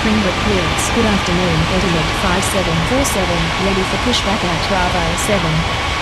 clearance. Good afternoon, Etihad 5747, ready for pushback at Bravo 7.